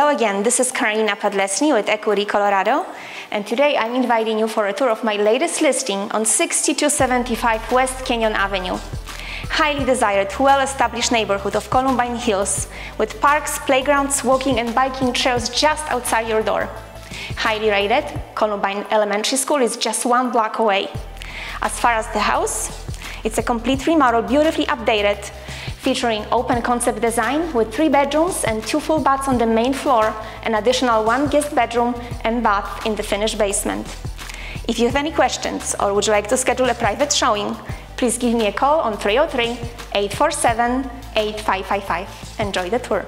Hello again, this is Karina Podlesny with Equity Colorado, and today I'm inviting you for a tour of my latest listing on 6275 West Canyon Avenue. Highly desired, well-established neighborhood of Columbine Hills with parks, playgrounds, walking and biking trails just outside your door. Highly rated, Columbine Elementary School is just one block away. As far as the house, it's a complete remodel, beautifully updated, featuring open concept design with three bedrooms and two full baths on the main floor, an additional one guest bedroom and bath in the finished basement. If you have any questions or would like to schedule a private showing, please give me a call on 303-847-8555. Enjoy the tour.